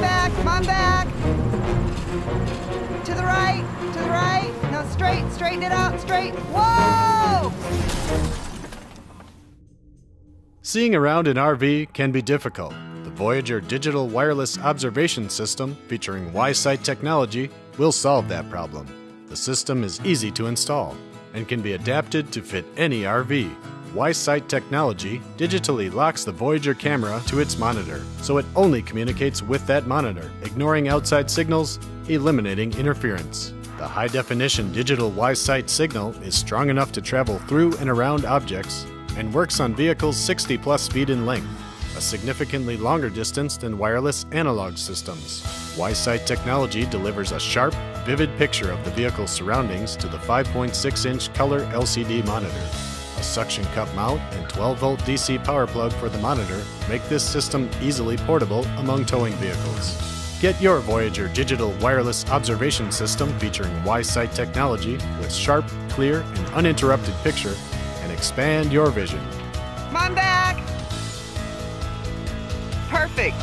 back, come on back. To the right, to the right. Now straight, straighten it out, straight. Whoa! Seeing around an RV can be difficult. The Voyager Digital Wireless Observation System, featuring WiSight technology, will solve that problem. The system is easy to install and can be adapted to fit any RV, WiSight technology digitally locks the Voyager camera to its monitor, so it only communicates with that monitor, ignoring outside signals, eliminating interference. The high definition digital WiSight signal is strong enough to travel through and around objects and works on vehicles 60 plus feet in length, a significantly longer distance than wireless analog systems. WiSight technology delivers a sharp, vivid picture of the vehicle's surroundings to the 5.6 inch color LCD monitor. A suction cup mount and 12 volt DC power plug for the monitor make this system easily portable among towing vehicles. Get your Voyager digital wireless observation system featuring WiSight technology with sharp, clear, and uninterrupted picture and expand your vision. On back. Perfect.